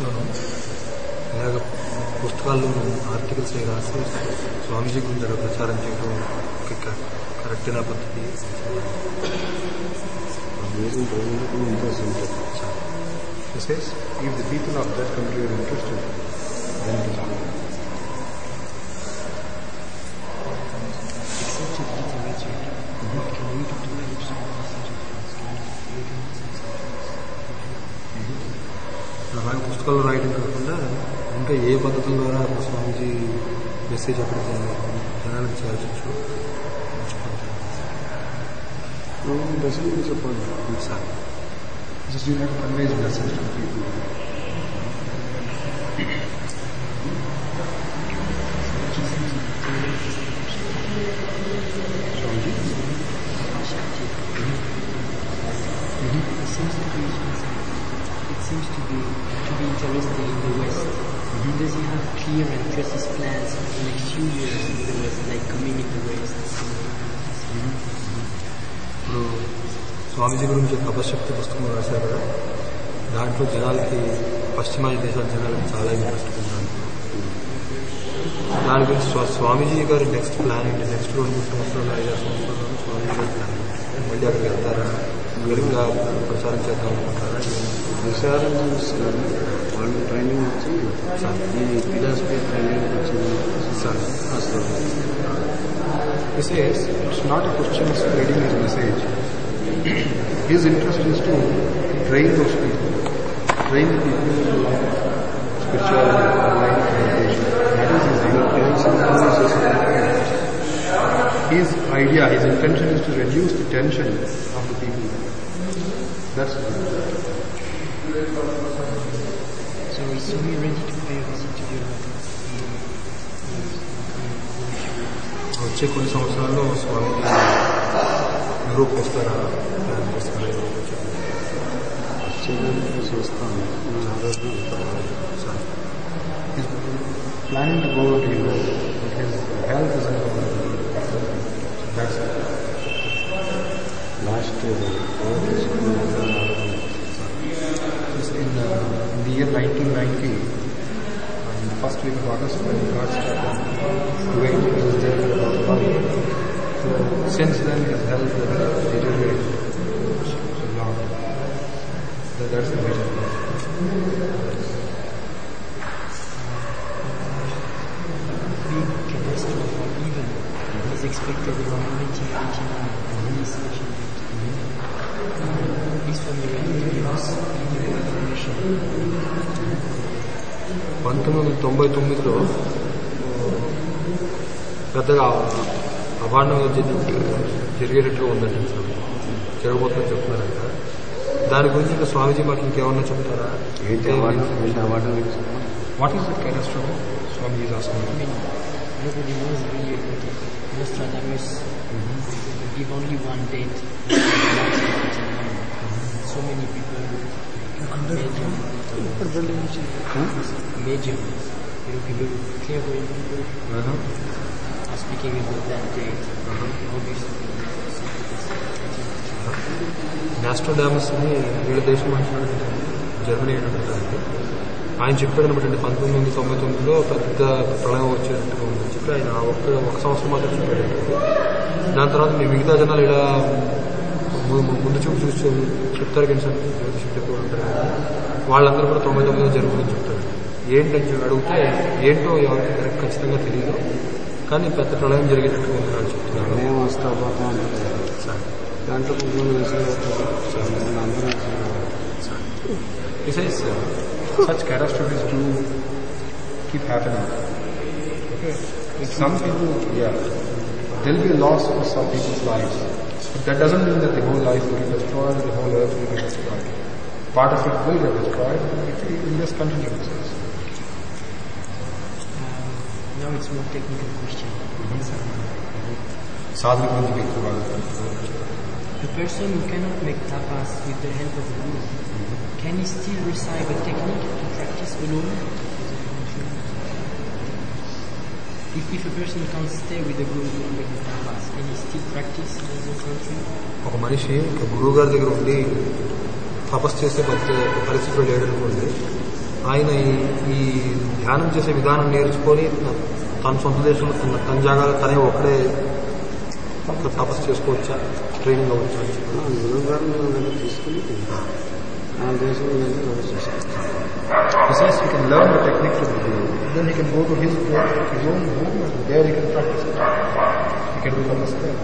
రాస్తున్నాను ఇలాగ పుస్తకాల్లో ఆర్టికల్స్ అవి రాసి స్వామీజీ గురించి ప్రచారం చేయడం కరెక్ట్ నా పద్ధతి. If the people of that country interested దాని తీసుకుంటాను రాయడం కాకుండా ఇంకా ఏ పద్ధతుల ద్వారా స్వామీజీ మెసేజ్ అక్కడ జనాలకు చేర్చచ్చు No, it doesn't disappoint. Sir just you have to convey his message to the people. స్వామీజీ గురించి తపశక్తి పుస్తకం రాశారు కదా. దాంట్లో జనాలకి పశ్చిమాది దేశాల జనాలకి చాలా ఇంట్రెస్ట్ ఉన్నాను దాని గురించి స్వా- స్వామీజీ గారి నెక్స్ట్ ప్లాన్ ఏంటి? నెక్స్ట్ రెండు మూడు సంవత్సరాలు ఐదారు సంవత్సరాలు స్వామీజీ గారి ప్లాన్? మళ్ళీ అక్కడికి వెళ్తారా? మెరుగ్గా ప్రచారం చేద్దాం అనుకుంటారా? విశాలం కానీ వాళ్ళు ట్రైనింగ్ వచ్చి ఈ ఫిలాసఫీ ట్రైనింగ్ వచ్చింది సార్. అసలు it's not a question of spreading his message. His interest is to train those people, train the people in the line of spirituality, the line of meditation. That is his aim. His idea, his intention is to reduce the tension of the people. That's it. So is Sumi ready to pay a visit to Europe? వచ్చే కొన్ని సంవత్సరాల్లో స్వామిజీ group Planning to go to Europe because health is important. That's it. Last year, all this in, uh, in the year 1990, in the first week of August, when we got started, Kuwait was there for about a month So since then, his health has deteriorated a lot. So that's the major problem. Big catastrophe or even is expected around 1989 in this session. Please familiar with us information. పంతొమ్మిది వందల తొంభై తొమ్మిదిలో పెద్దగా అభాండంగా జరిగేటట్టుగా ఉందండి sir జరగబోతుందని చెప్తున్నారంట దాని గురించి ఇంకా స్వామీజీ మాకు ఇంకేమన్నా చెప్తారా ఏంటి అవార్డు ఏంటి award what is the కెరస్ట్రో Swamiji I asking mean, nobody knows really about it. Nostradamus will give only one date. so many people, medium, medium, you know, people, clairvoyant people are Speaking about that date. Obviously, నాస్ట్రోడామస్ అని వీళ్ళ దేశం మనుషులు Germany ఏంటంటే ఆయన చెప్పాడు అనమాట పంతొమ్మిది వందల తొంభై తొమ్మిదిలో పెద్ద ప్రళయం వచ్చేటట్టుగా ఉందని చెప్పి ఆయన ఒక్క ఒక సంవత్సరం మాత్రం చెప్పాడు. దాని తర్వాత మీ మిగతా జనాలు ఇలా ముందు చూపు చూసి చెప్తారు కానీ సార్ జ్యోతిషం చెప్పి ఉంటారు. వాళ్ళందరూ కూడా తొంభై తొమ్మిదిలో జరుగుతుందని చెప్తారు. ఏంటని అడిగితే ఏంటో ఎవరికి కరెక్ట్ ఖచ్చితంగా తెలియదు. కానీ పెద్ద ప్రళయం జరిగేటట్టుగా ఉంది అని చెప్తున్నారు మేము వస్తా పోతా ఉంటారు సార్ దాంట్లో కొంచెం విషయాలు అందరూ He says uh, such catastrophes do keep happening. Okay. Some people, yeah, there will be a loss of some people's lives. But that doesn't mean that the whole life will get destroyed or the whole earth will get destroyed. Part of it will get destroyed, but it it will just continue. He says. um, now it's more technical question. సాధన గురించి ఎక్కువ ఆలోచించాలి. The person who cannot make tapas with the help of a guru, can he still receive a technique to practice alone? If, if a person can't stay with the guru to make the tapas, can he still practice in his own country? ఒక మనిషి ఒక గురువు గారి దగ్గర ఉండి తపస్సు చేసే పద్ధ- పరిస్థితిలో లేడనుకోండి ఆయన ఈ- ఈ ధ్యానం చేసే విధానం నేర్చుకొని తన సొంత దేశంలో తన తన జాగాలో తనే ఒక్కడే తపస్సు చేసుకోవచ్చా ట్రైనింగ్ అవ్వచ్చా తీసుకుని ఆ దేశంలో వెళ్ళి మనం చేసుకోవచ్చు He says he can learn the technique from the Guru, then he can go to his, his own home and there he can practice it. He can become a scribe.